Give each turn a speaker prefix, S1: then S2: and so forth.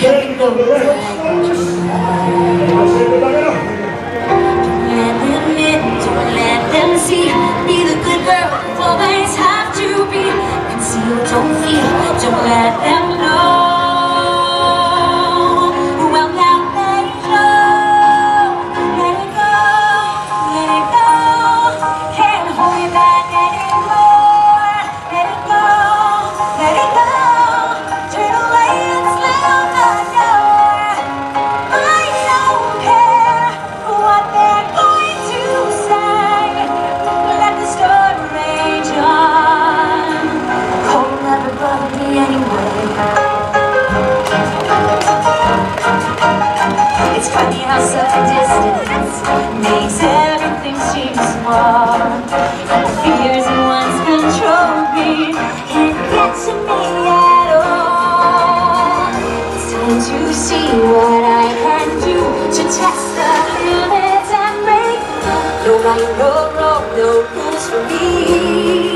S1: técnico de los
S2: Let them in, don't let them see. Be the good girl, distance makes everything seem small. And the fears that once controlled me can't get to me at all. It's time to see what I can do to test the limits and break. No right, no wrong, no rules for me.